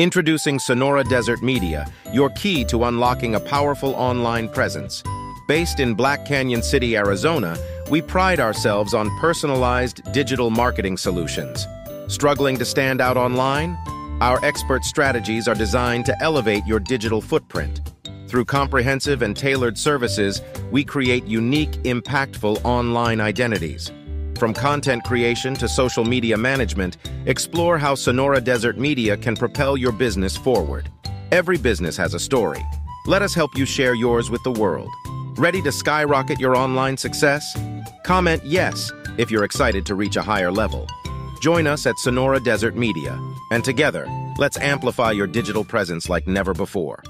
Introducing Sonora Desert Media, your key to unlocking a powerful online presence. Based in Black Canyon City, Arizona, we pride ourselves on personalized digital marketing solutions. Struggling to stand out online? Our expert strategies are designed to elevate your digital footprint. Through comprehensive and tailored services, we create unique, impactful online identities. From content creation to social media management, explore how Sonora Desert Media can propel your business forward. Every business has a story. Let us help you share yours with the world. Ready to skyrocket your online success? Comment yes if you're excited to reach a higher level. Join us at Sonora Desert Media, and together, let's amplify your digital presence like never before.